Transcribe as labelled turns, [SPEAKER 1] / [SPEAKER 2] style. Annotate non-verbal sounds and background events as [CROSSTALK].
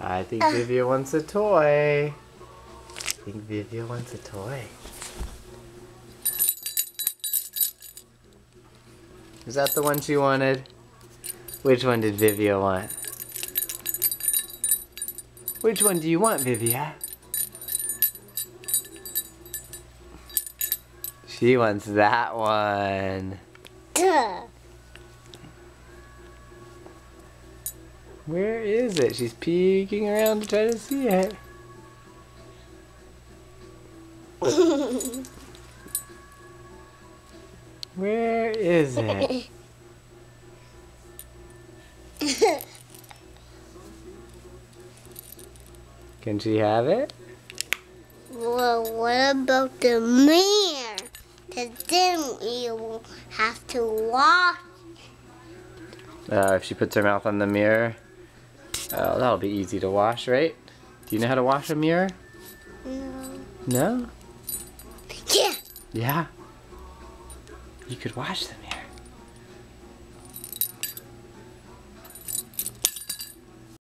[SPEAKER 1] I think Vivia wants a toy. I think Vivia wants a toy. Is that the one she wanted? Which one did Vivia want? Which one do you want, Vivia? She wants that one.
[SPEAKER 2] Duh.
[SPEAKER 1] Where is it? She's peeking around to try to see it. [LAUGHS] Where is it? [LAUGHS] Can she have it?
[SPEAKER 2] well, what about the mirror? Because then you will have to wash.
[SPEAKER 1] Uh, if she puts her mouth on the mirror, oh, that'll be easy to wash, right? Do you know how to wash a mirror?
[SPEAKER 2] No.
[SPEAKER 1] No?
[SPEAKER 2] Yeah.
[SPEAKER 1] Yeah. You could wash the mirror.